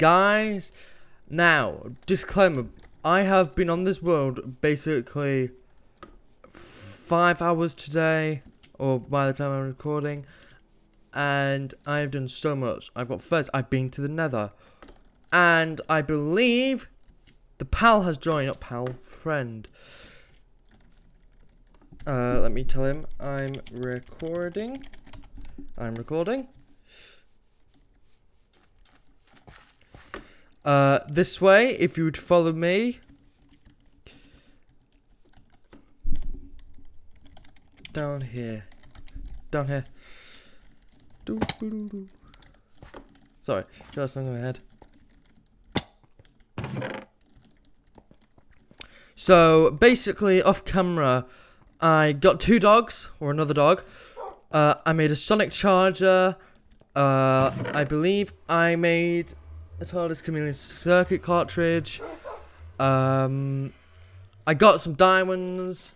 Guys, now disclaimer: I have been on this world basically five hours today, or by the time I'm recording, and I've done so much. I've got first, I've been to the Nether, and I believe the pal has joined. Not pal, friend. Uh, let me tell him I'm recording. I'm recording. Uh, this way, if you would follow me. Down here. Down here. Doo, doo. Sorry, just on my head. So, basically, off camera, I got two dogs, or another dog. Uh, I made a Sonic Charger. Uh, I believe I made a TARDIS Chameleon Circuit cartridge. Um, I got some diamonds.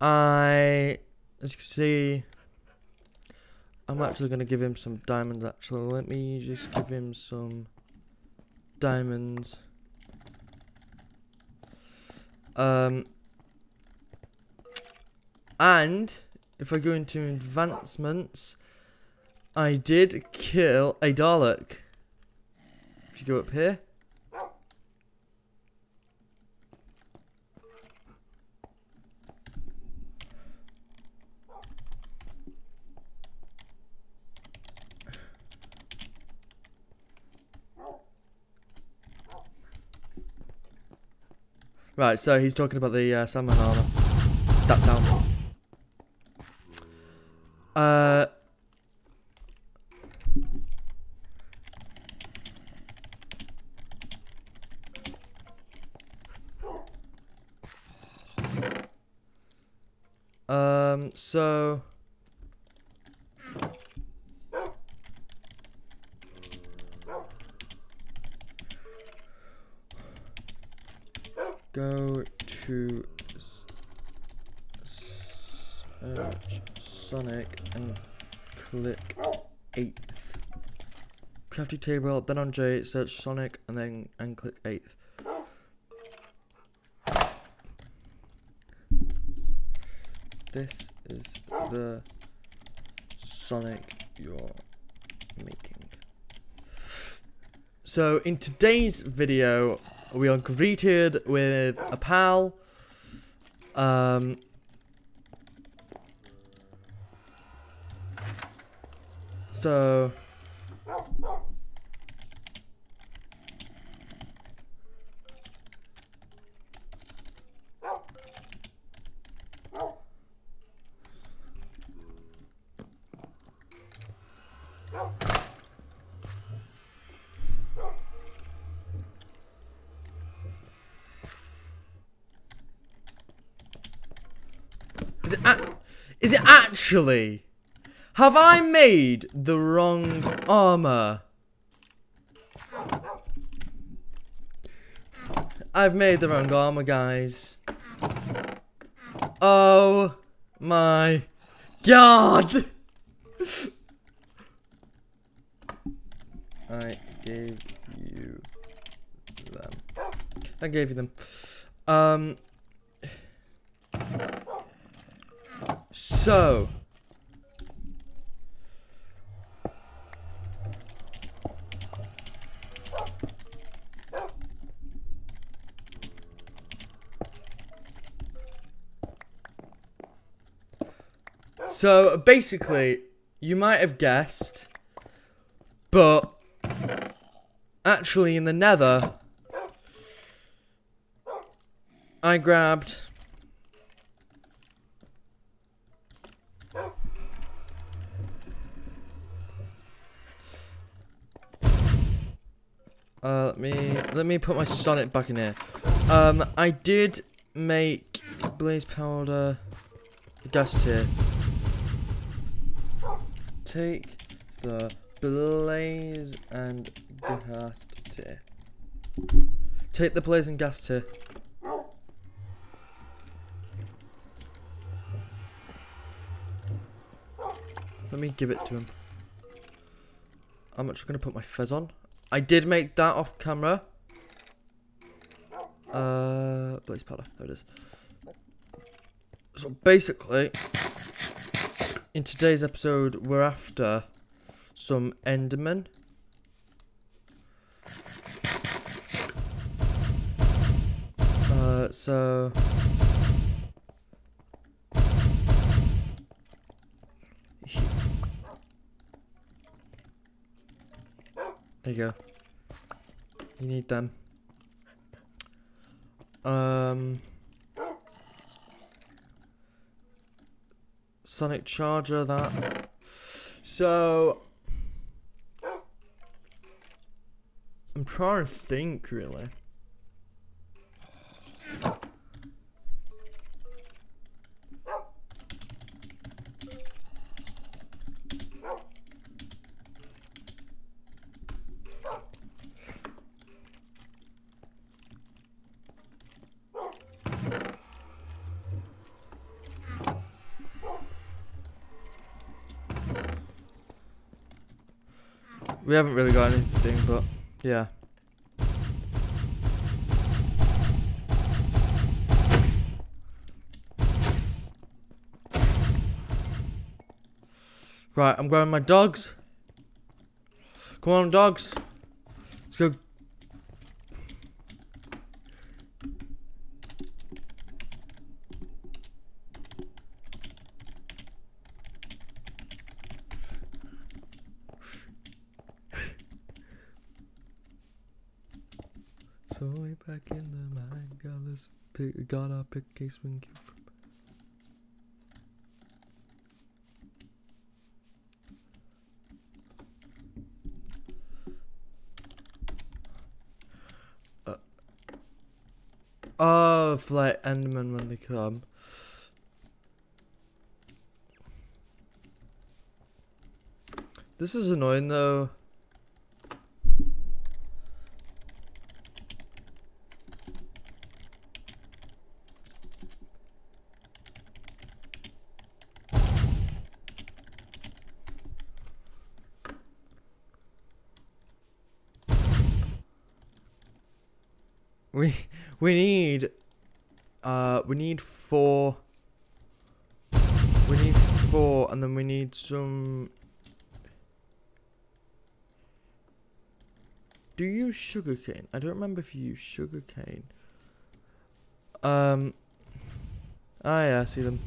I, as you can see, I'm actually going to give him some diamonds, actually. Let me just give him some diamonds. Um, and if I go into advancements, I did kill a Dalek. If you go up here. Right, so he's talking about the uh, salmon armor. That sound. Uh. Um, so. Go to search Sonic and click 8th. Crafty table, then on J, search Sonic and then and click 8th. This Sonic you're making. So in today's video, we are greeted with a pal. Um, so Is it a- is it actually? Have I made the wrong armor? I've made the wrong armor, guys. Oh my god! I gave you them. I gave you them. Um. So. So basically, you might have guessed, but actually in the nether, I grabbed Uh, let me put my Sonic back in here. Um, I did make blaze powder, ghast tear. Take the blaze and ghast tear. Take the blaze and ghast tear. Let me give it to him. I'm actually going to put my fez on. I did make that off camera. Uh, blaze powder. There it is. So basically, in today's episode, we're after some Endermen. Uh, so. There you go. You need them. Um. Sonic Charger, that. So. I'm trying to think, really. We haven't really got anything, but yeah. Right, I'm grabbing my dogs. Come on, dogs. Let's go. So way back in the mine, got this pick case when you from. Uh, oh, like Enderman when they come. This is annoying though. We need uh we need four we need four and then we need some Do you use sugarcane? I don't remember if you use sugarcane. Um Ah yeah, I see them.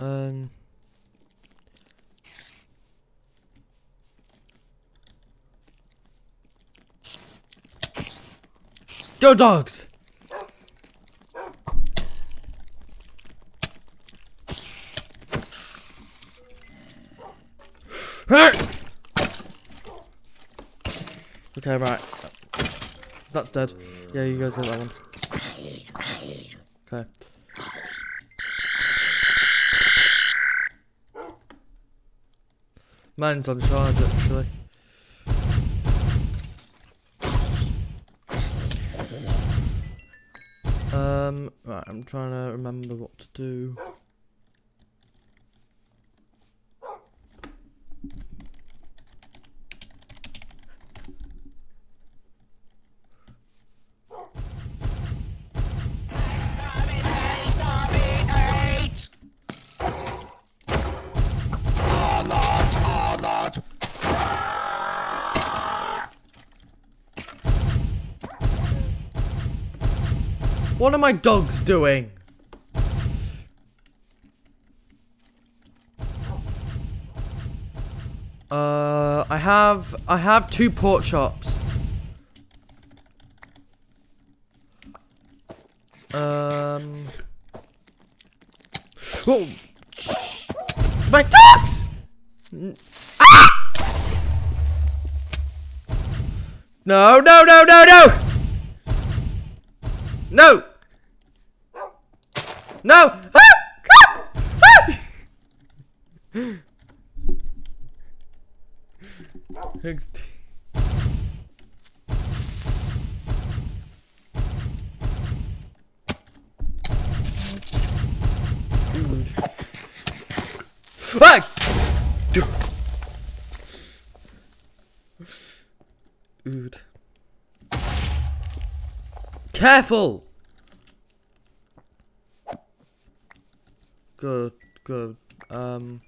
Um. Go dogs! Okay, right. That's dead. Yeah, you guys get that one. Mine's on charge actually. Um, right, I'm trying to remember what to do. Are my dogs doing? Uh, I have I have two pork chops. Um. Whoa. My dogs! Ah! No, no, no, no! No! No! Ah! Ah! Ah! Fuck! Dude. Careful! Good, good. Um...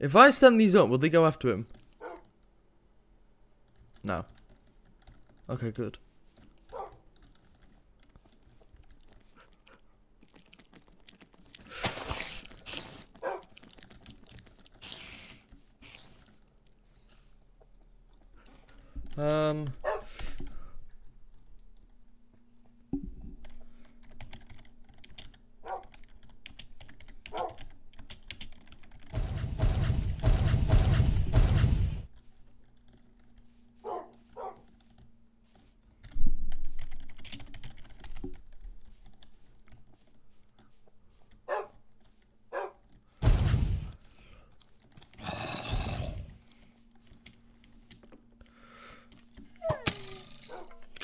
If I stand these up, will they go after him? No. Okay, good. Um...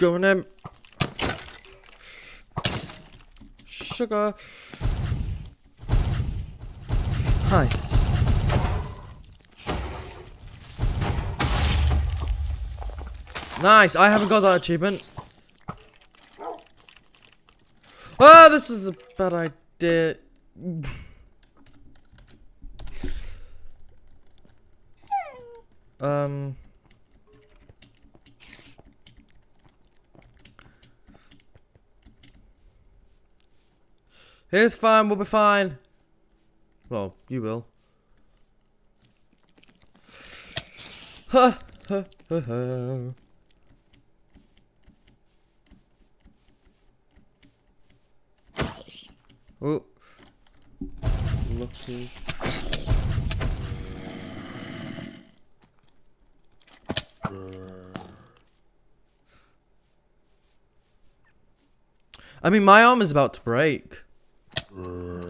Go on him. Sugar. Hi. Nice, I haven't got that achievement. Ah, this is a bad idea. um... It's fine, we'll be fine. Well, you will. Ha ha ha ha. Oh. Lucky. I mean, my arm is about to break. Let's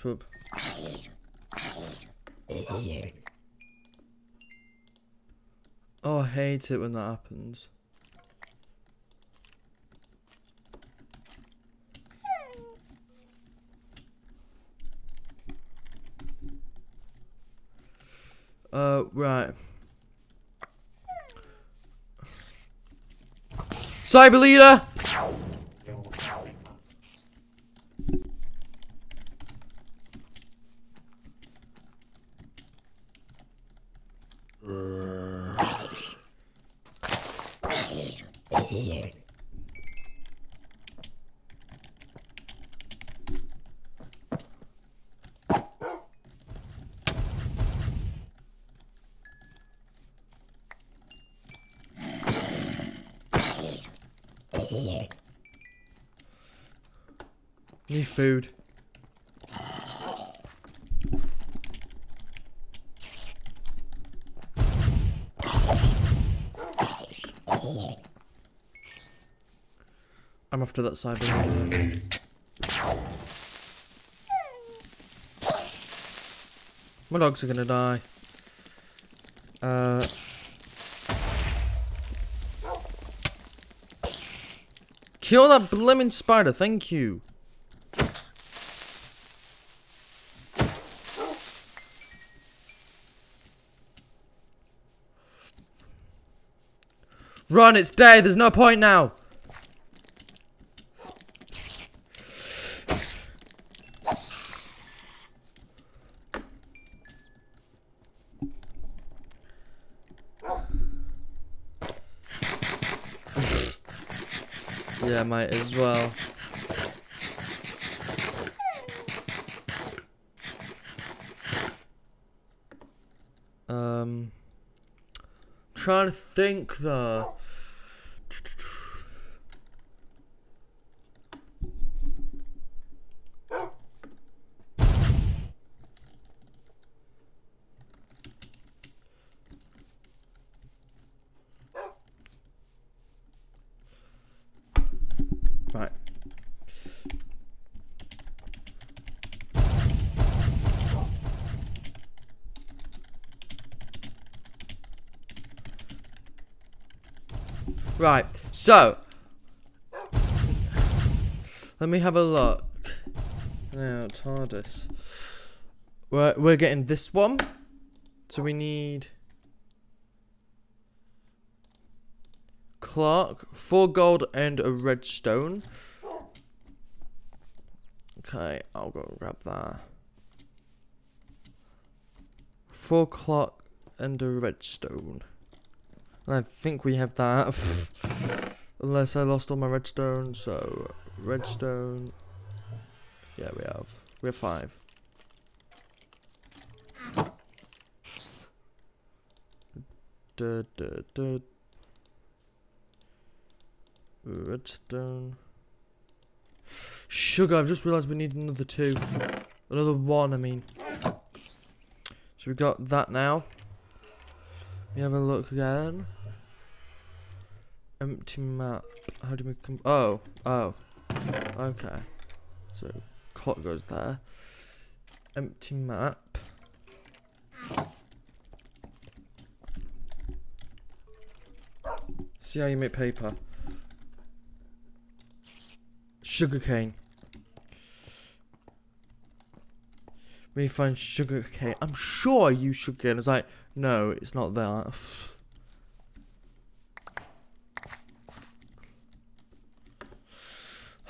poop. Oh, I hate it when that happens. Uh, right. Cyber leader! Food. I'm after that cyber. My dogs are gonna die. Uh. Kill that blimmin' spider, thank you. Run, it's dead, there's no point now. yeah, might as well. Um, trying to think though. Right, so let me have a look. Now, TARDIS. We're we're getting this one. So we need clock, four gold and a red stone. Okay, I'll go grab that. Four clock and a redstone. And I think we have that. Unless I lost all my redstone, so redstone. Yeah, we have. We have five. Da, da, da. Redstone. Sugar, I've just realised we need another two. Another one, I mean. So we've got that now. We have a look again. Empty map. How do we come? Oh, oh. Okay. So clock goes there. Empty map. See how you make paper. Sugarcane. We find sugarcane. I'm sure I use sugarcane. It's like, no, it's not that.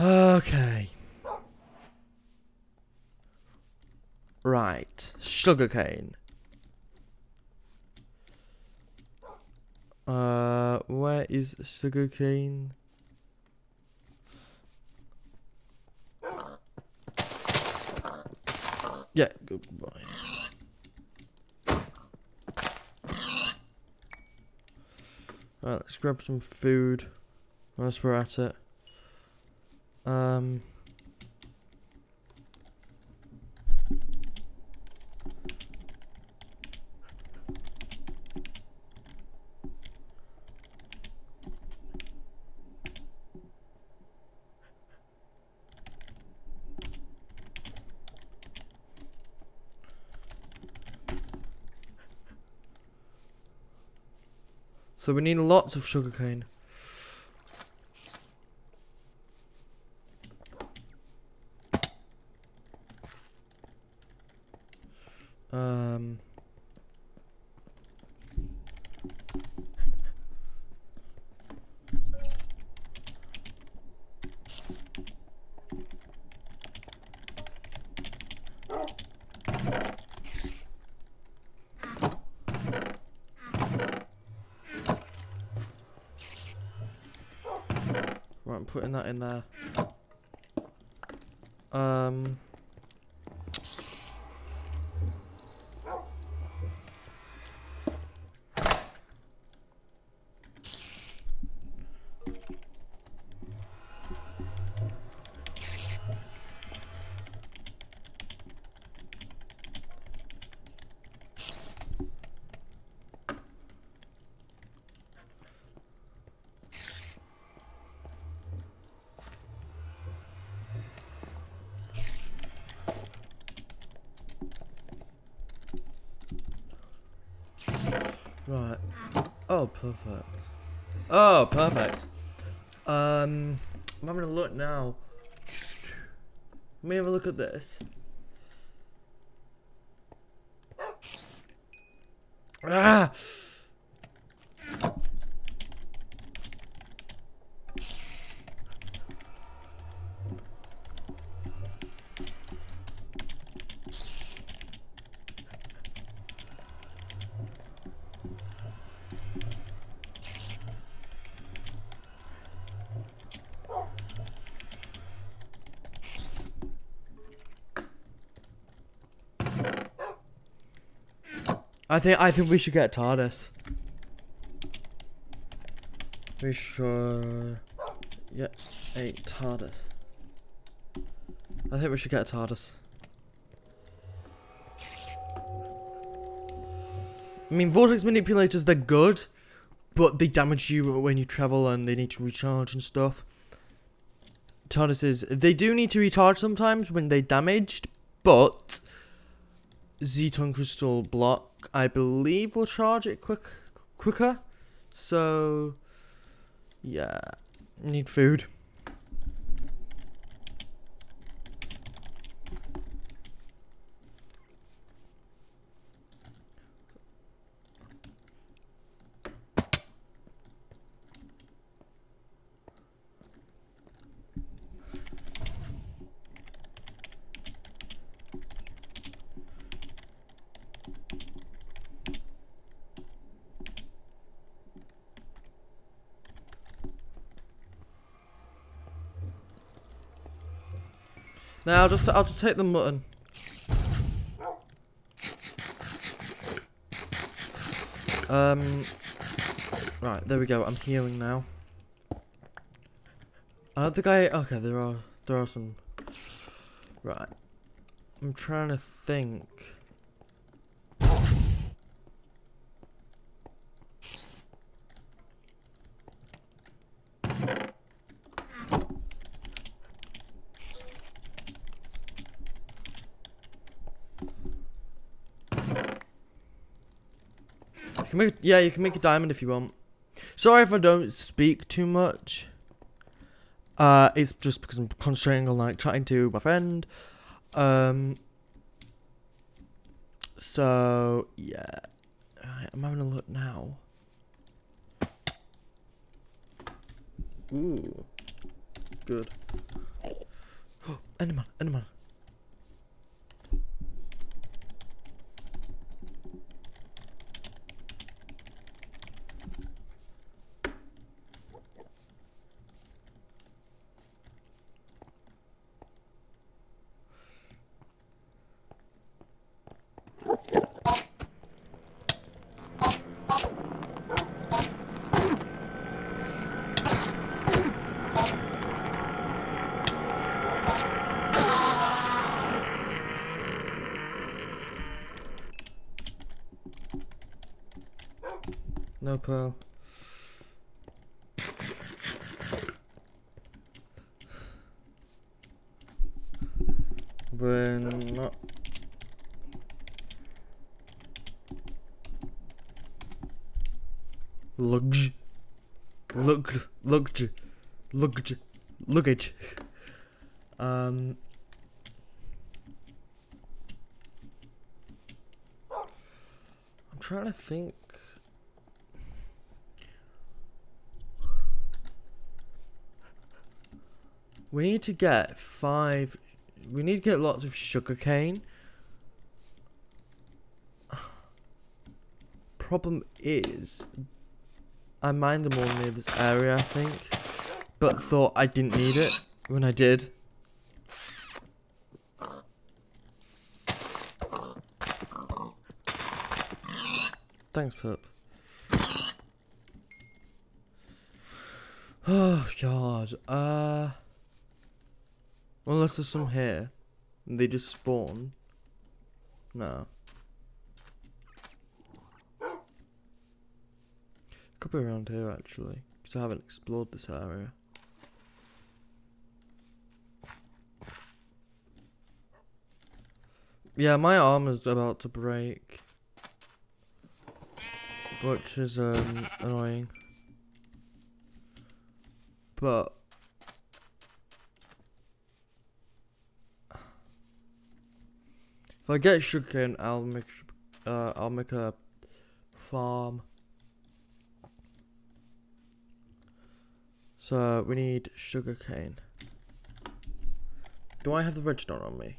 Okay. Right. Sugarcane. Uh, where is sugarcane? Yeah, goodbye. Right, let's grab some food whilst we're at it. Um. So we need lots of sugarcane. Putting that in there. Um. Right. Oh, perfect. Oh, perfect. Um, I'm having a look now. Let me have a look at this. Ah! I think I think we should get TARDIS. We should get a TARDIS. I think we should get a TARDIS. I mean, vortex manipulators, they're good, but they damage you when you travel and they need to recharge and stuff. TARDISes, they do need to recharge sometimes when they're damaged, but Zeiton Crystal Block, I believe, will charge it quick, quicker. So, yeah, need food. I'll just I'll just take the mutton. Um. Right, there we go. I'm healing now. I don't think I. Okay, there are there are some. Right. I'm trying to think. Make, yeah, you can make a diamond if you want. Sorry if I don't speak too much. Uh, it's just because I'm concentrating on like chatting to my friend. Um. So yeah, right, I'm having a look now. Ooh, good. Enderman, Enderman. Pearl. We're not. Luggage. Lug. Luggage. Luggage. Luggage. Um. I'm trying to think. We need to get five. We need to get lots of sugarcane. Problem is, I mined them all near this area, I think, but thought I didn't need it when I did. Thanks, Pup. Oh god. Uh. Unless there's some here. And they just spawn. No. Could be around here actually. Because I haven't explored this area. Yeah, my arm is about to break. Which is um annoying. But If I get sugarcane, I'll make uh, I'll make a farm. So we need sugarcane. Do I have the redstone on me?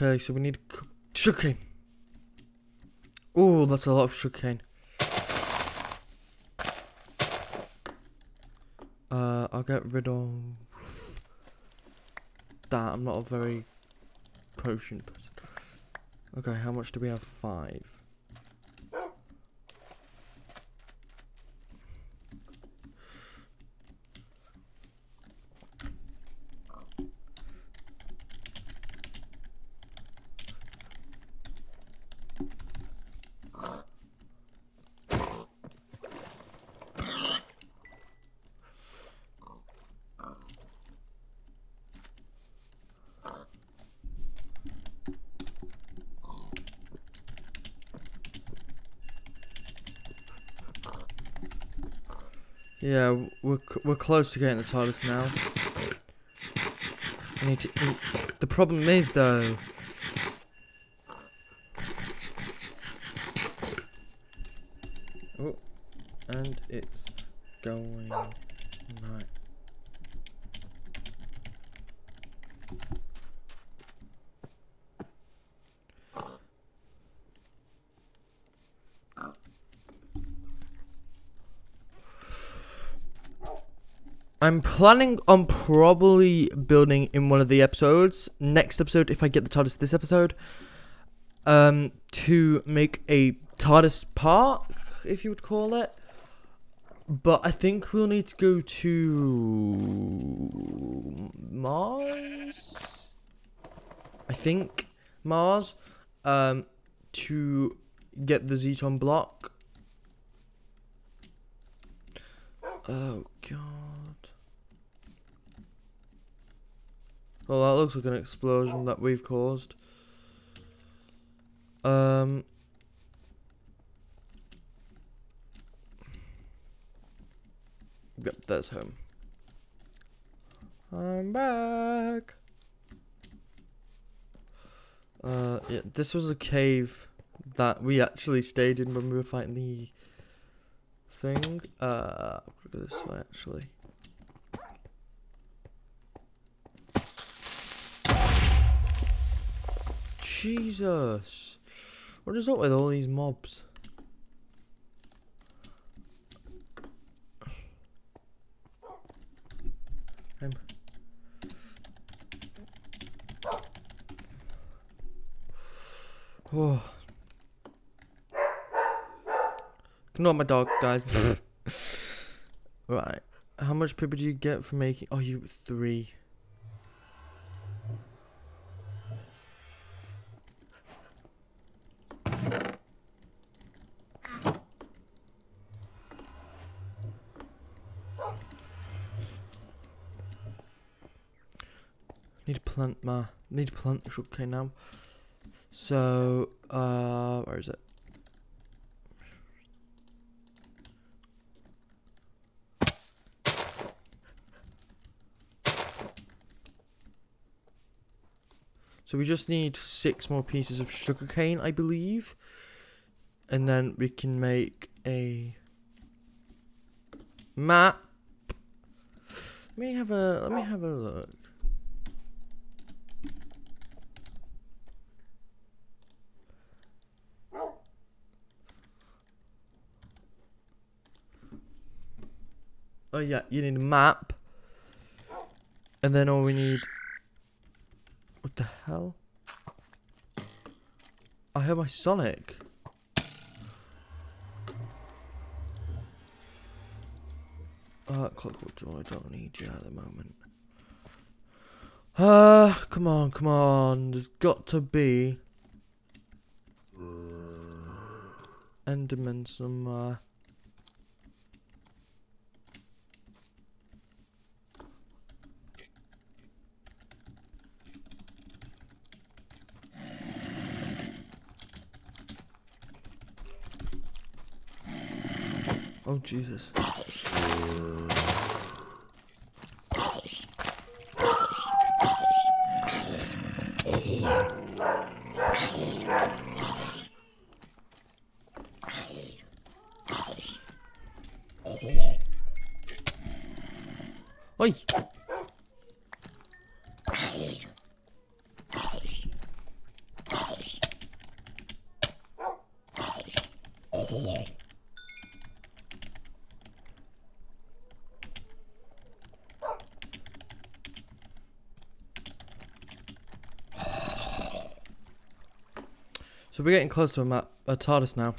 Okay, so we need sugarcane. Oh, that's a lot of sugarcane. Uh, I'll get rid of that. I'm not a very potion person. Okay, how much do we have? Five. Yeah, we're we're close to getting the TARDIS now. To. The problem is though. Oh, and it's going right. I'm planning on probably building in one of the episodes, next episode, if I get the TARDIS this episode, um, to make a TARDIS park, if you would call it. But I think we'll need to go to Mars. I think Mars, um, to get the Zeiton block. Oh god. Well, that looks like an explosion that we've caused. Um. Yep, that's home. I'm back. Uh, yeah, this was a cave that we actually stayed in when we were fighting the thing. Uh, gonna go this way actually. Jesus. What is up with all these mobs? Um. Oh. Ignore my dog, guys. right. How much paper do you get for making? Oh, you three. Need to plant my need to plant the sugarcane now. So uh where is it? So we just need six more pieces of sugarcane, I believe. And then we can make a map. Let me have a let me have a look. Oh yeah, you need a map. And then all we need What the hell? I heard my Sonic. Uh, Clockwork Joy, I don't need you at the moment. Uh, come on, come on. There's got to be Enderman somewhere. Jesus. So we're getting close to a a TARDIS now.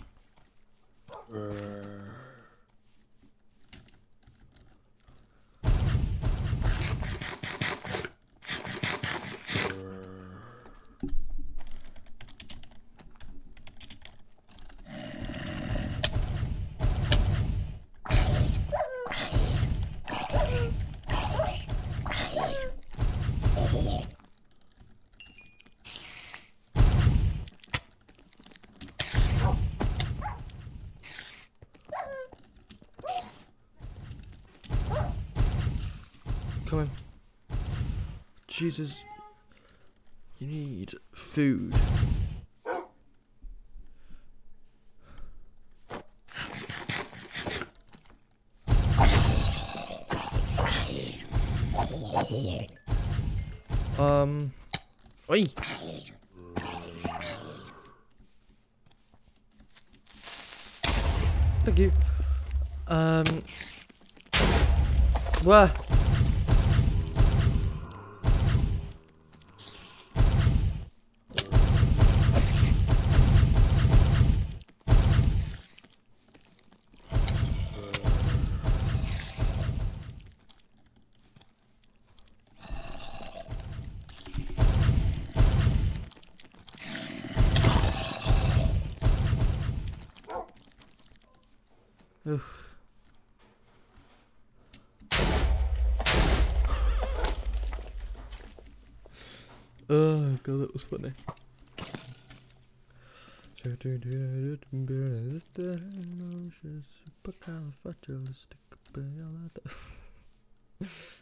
Jesus. You need food. Funny.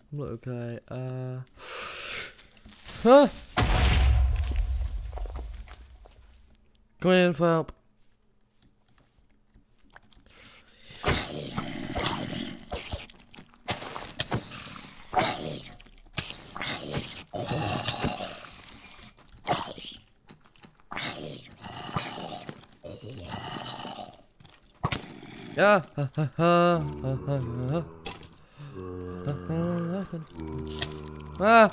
I'm not okay. Uh. Huh? Come in for help. Yeah. Ah.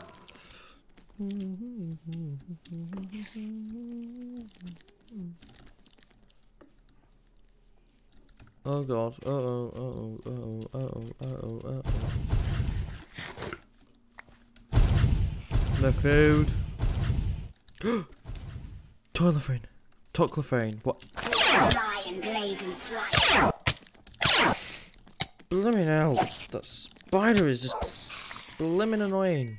Oh god. Uh oh, uh oh, uh oh, uh oh, uh oh, uh oh. No food. Toilophane. Toclophane. What? Fly and blaze and slide. Blimmin' hell. That spider is just blimmin' annoying.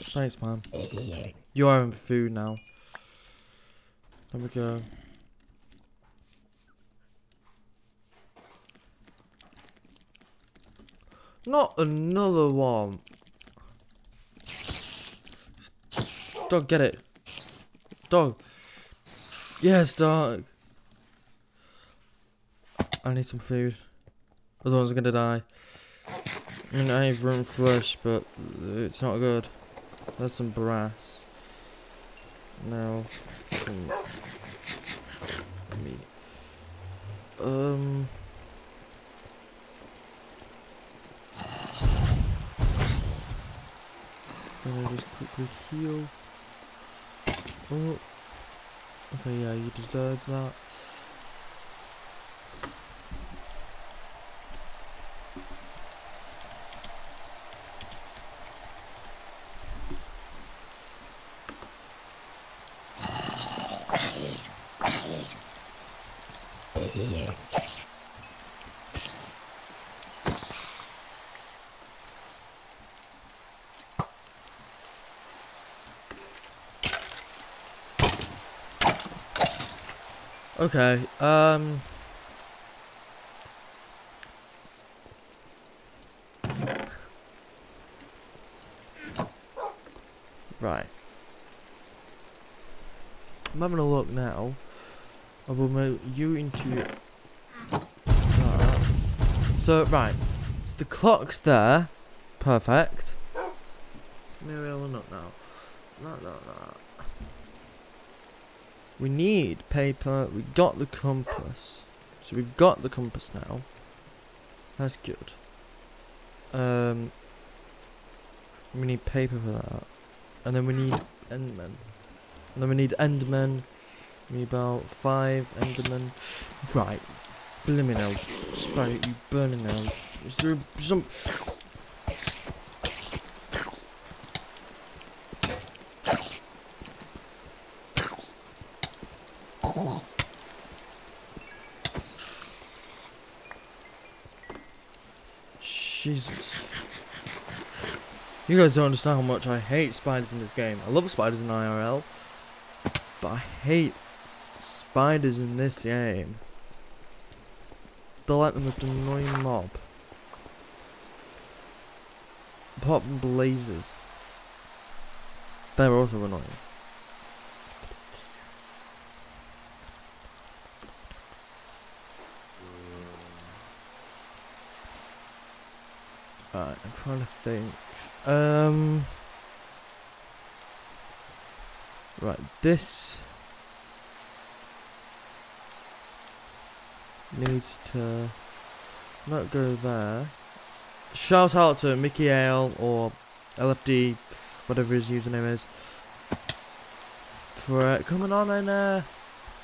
Thanks, man. You are having food now. There we go. Not another one. Dog, get it. Dog. Yes, dog. I need some food. Otherwise, I'm gonna die. I mean, I have room flesh, but it's not good. There's some brass. Now, some meat. Um. Can I just quickly heal? Oh. Okay, yeah, you deserve that. Okay, um... Right. I'm having a look now. I will move you into it. So, right. So the clock's there. Perfect. Maybe I'll not now. No, no, no. We need paper. We got the compass. So we've got the compass now. That's good. Um, we need paper for that. And then we need Endermen. And then we need Endermen. We need about five Endermen. Right. Blimmin' hell. Spider, you burning now. Is there some... Jesus. You guys don't understand how much I hate spiders in this game. I love spiders in IRL, but I hate spiders in this game. They're like the most annoying mob. Apart from blazers. They're also annoying. Alright, I'm trying to think. Um. Right, this needs to not go there. Shout out to Mickey Ale or LFD, whatever his username is, for uh, coming on and uh,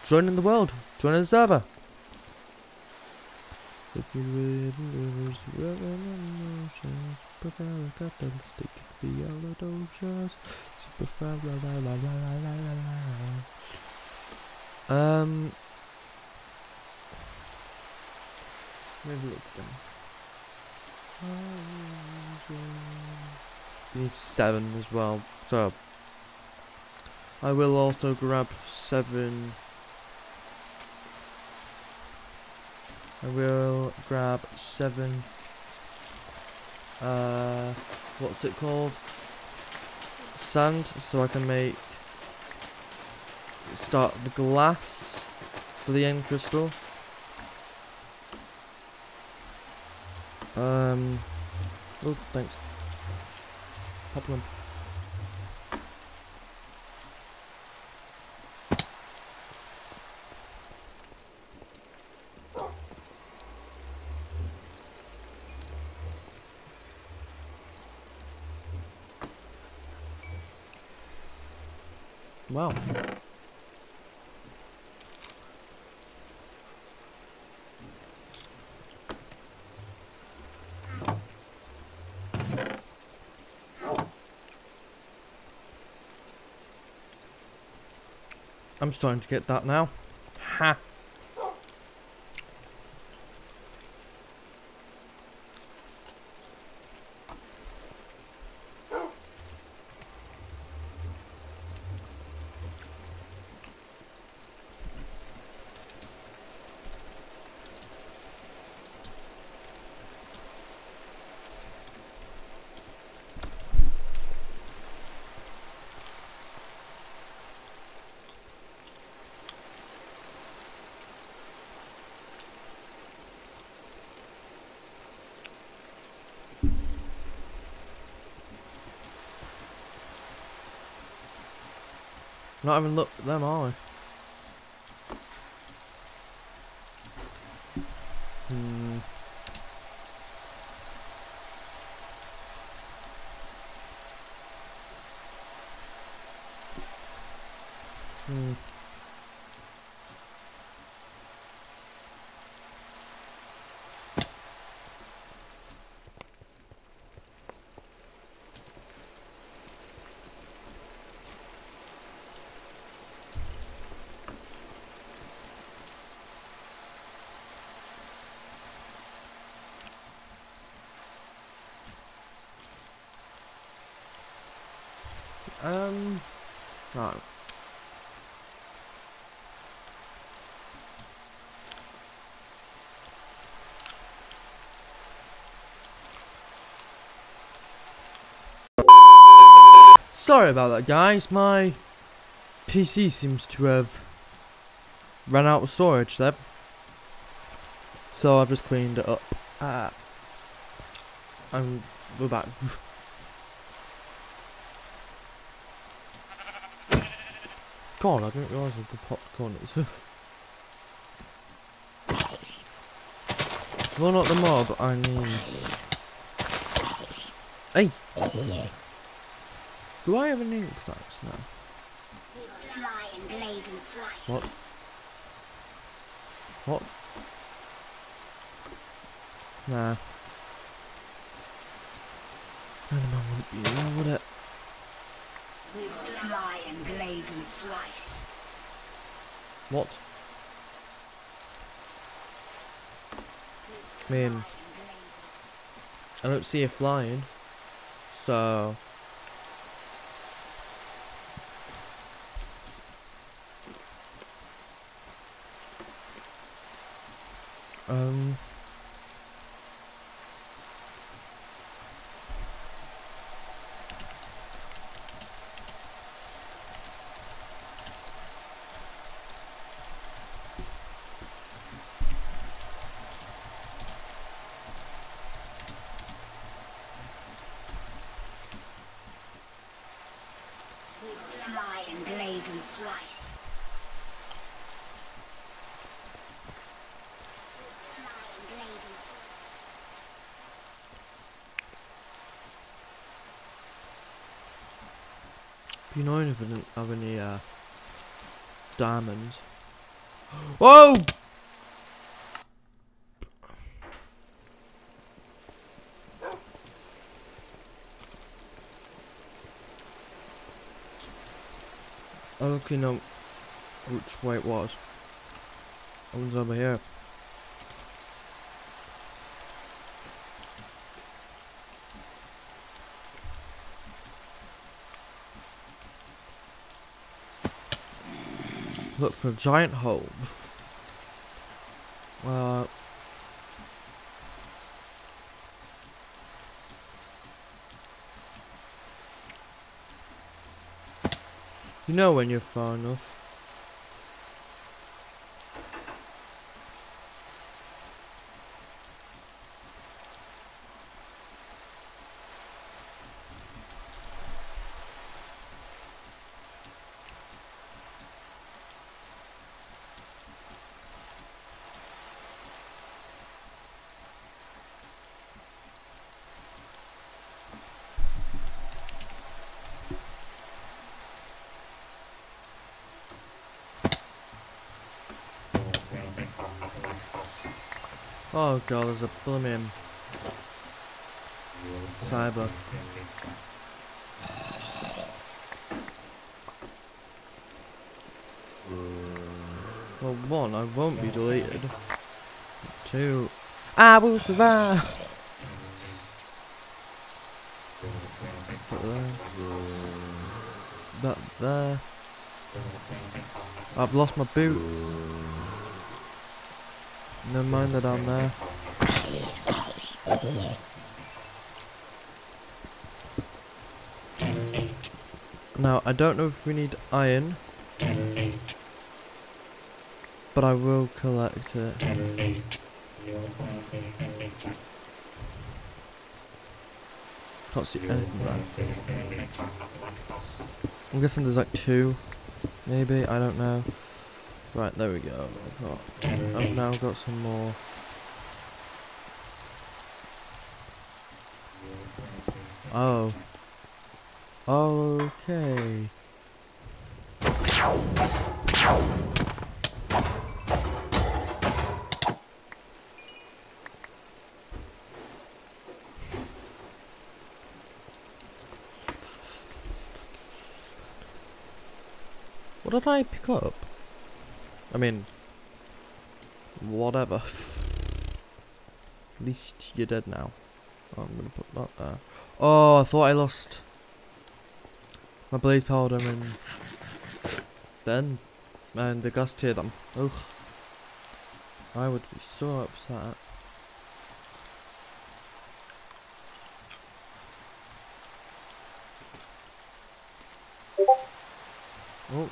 joining the world, joining the server. If you really lose your emotions, prefer a couple stick the yellow doses. Prefer la la la la la la la la. Um. Maybe look at them. We need seven as well, so I will also grab seven. I will grab seven. Uh, what's it called? Sand, so I can make start the glass for the end crystal. Um. Oh, thanks. Pop one. Wow. I'm starting to get that now. Ha. Not even looked at them, are we? Um. Sorry about that, guys. My PC seems to have run out of storage there. So I've just cleaned it up. Ah. And we're back. God, I didn't realise I could pop corners. well, not the mob, I mean... Hey! Do I have any ink packs now? What? What? Nah. Animal wouldn't be there, would it? Fly and blaze and slice. What? I mean, I don't see her flying, so. Um. We will fly and blaze and slice. Fly and blaze and slice. You know if I didn't have any uh, diamonds. Whoa! I don't know which way it was. It was over here. Look for giant hole. Uh, you know when you're far enough. Oh god, there's a blooming fiber. Well, one, I won't be deleted. Two, I will survive. Put there. That there. I've lost my boots. Never mind that I'm there. Now, I don't know if we need iron. But I will collect it. Can't see anything there. I'm guessing there's like two. Maybe, I don't know. Right, there we go. I've, got, I've now got some more. Oh. Okay. What did I pick up? I mean, whatever. At least you're dead now. Oh, I'm gonna put that there. Oh, I thought I lost my blaze powder and then and the ghast tear them. Ugh. I would be so upset. Oh.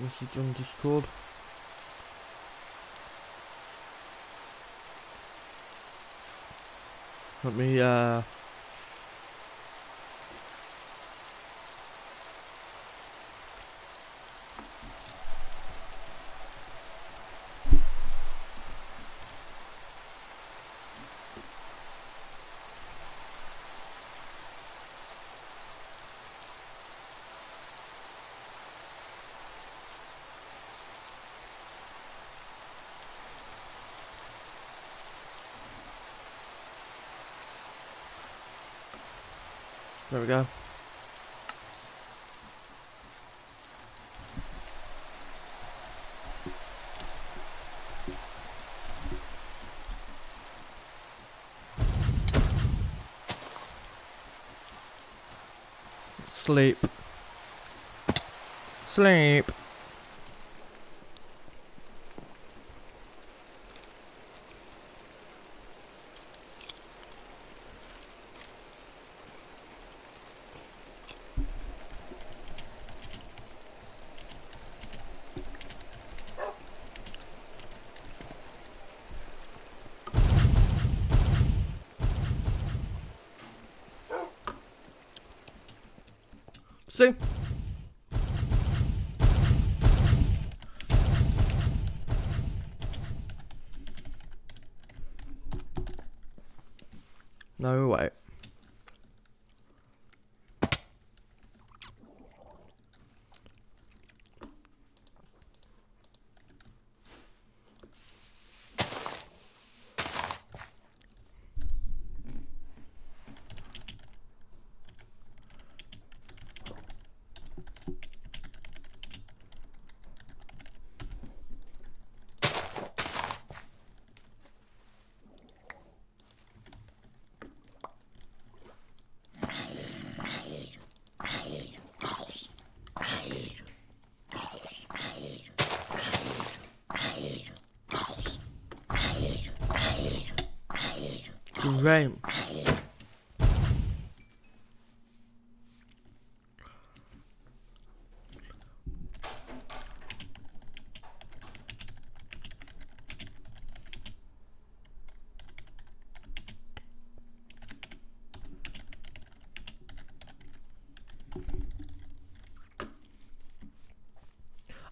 Message on Discord. Let me, uh... There we go. Sleep. Sleep. See? No way. Great.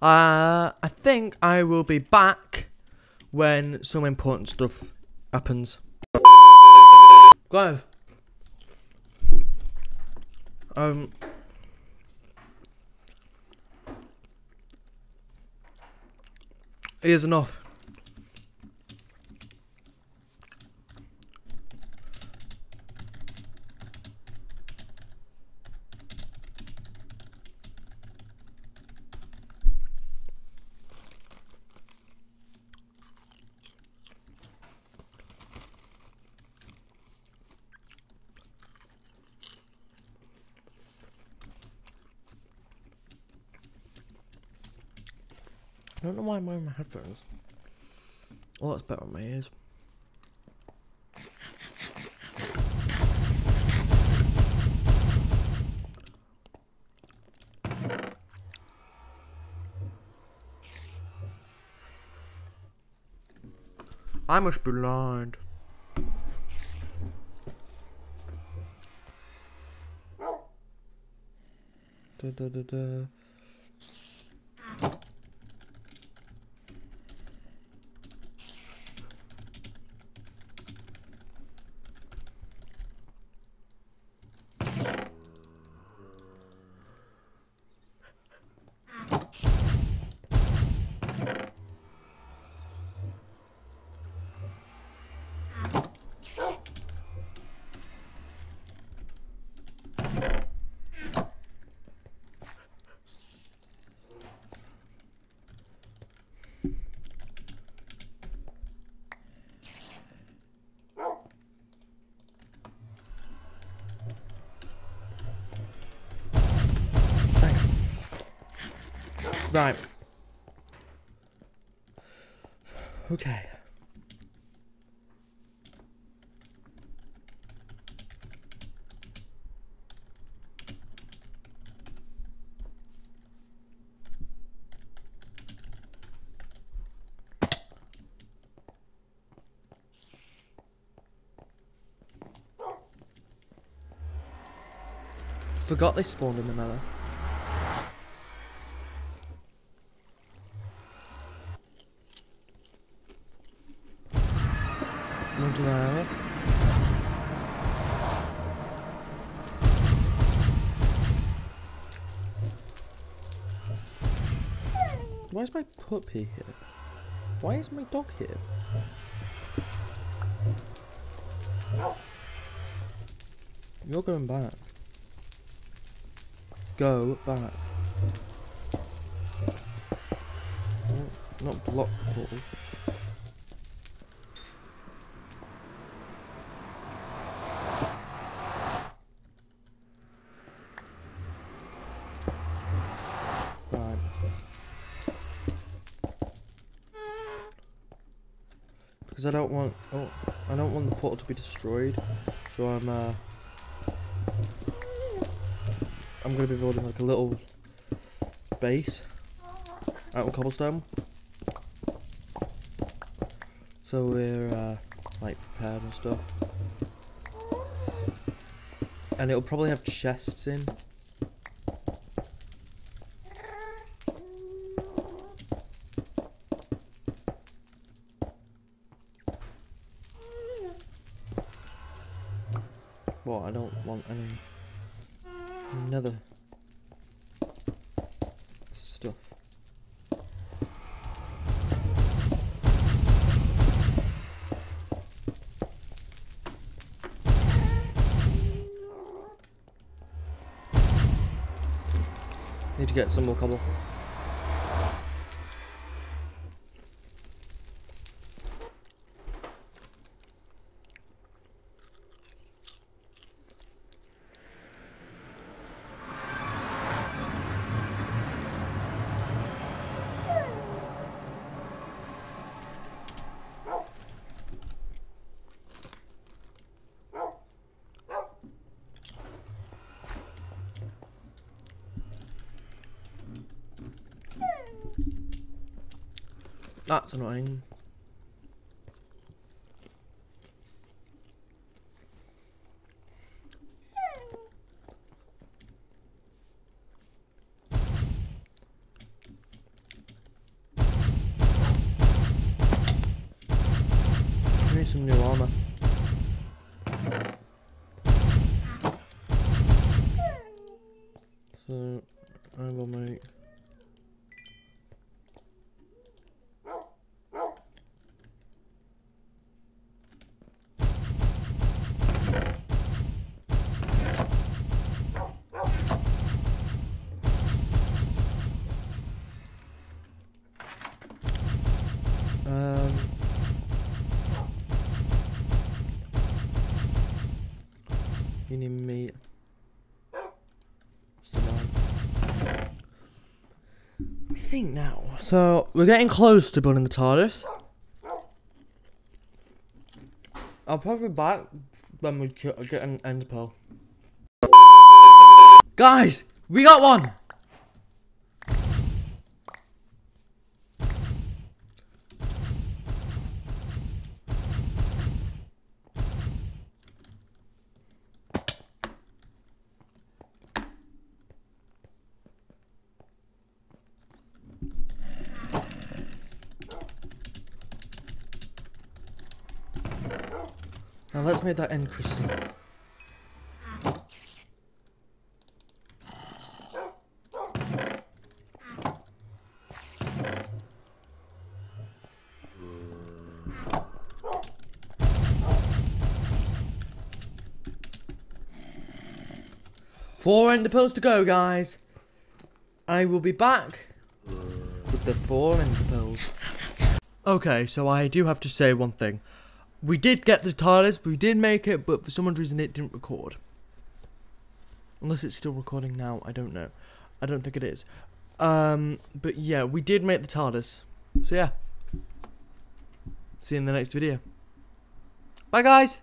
Uh, I think I will be back when some important stuff happens. Guys, um, here's enough. Headphones. Oh, that's better on my ears. I must be blind. Da, da, da, da. Thanks. Right. Okay. Forgot they spawned in the nether. There. Why is my puppy here? Why is my dog here? You're going back. go back. Not block. Right. Because I don't want oh I don't want the portal to be destroyed. So I'm uh I'm gonna be building like a little base out of cobblestone. So we're uh, like prepared and stuff. And it'll probably have chests in. Well, I nether stuff. Need to get some more cobble. That's annoying. I need some new armor. So I will make Um. You need meat. Sit down. I think now. So we're getting close to building the TARDIS. I'll probably be back when we get an end pearl. Guys, we got one. Make that end crystal. Four ender pearls to go, guys. I will be back with the four ender pearls. Okay, so I do have to say one thing. We did get the TARDIS, we did make it, but for some odd reason it didn't record. Unless it's still recording now, I don't know. I don't think it is. Um, but yeah, we did make the TARDIS. So yeah. See you in the next video. Bye guys!